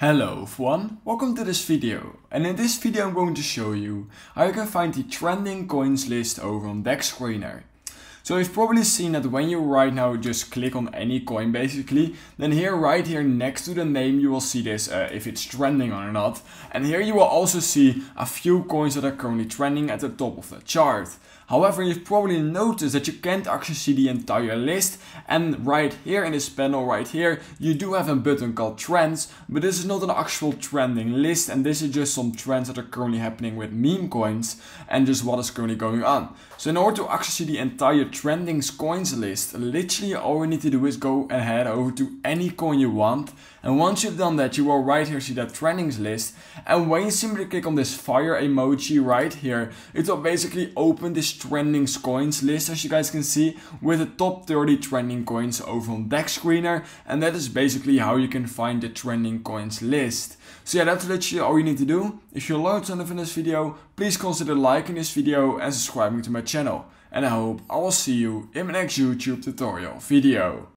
Hello everyone, welcome to this video and in this video I'm going to show you how you can find the trending coins list over on DEX Screener. So you've probably seen that when you right now just click on any coin basically, then here right here next to the name you will see this uh, if it's trending or not. And here you will also see a few coins that are currently trending at the top of the chart. However, you've probably noticed that you can't actually see the entire list and right here in this panel right here, you do have a button called trends, but this is not an actual trending list and this is just some trends that are currently happening with meme coins and just what is currently going on. So in order to actually see the entire trending coins list, literally all you need to do is go and head over to any coin you want. And once you've done that, you will right here see that trendings list. And when you simply click on this fire emoji right here, it will basically open this trending coins list, as you guys can see, with the top 30 trending coins over on DEX Screener. And that is basically how you can find the trending coins list. So yeah, that's literally all you need to do. If you learned something from this video, please consider liking this video and subscribing to my channel. And I hope I will see you in my next YouTube tutorial video.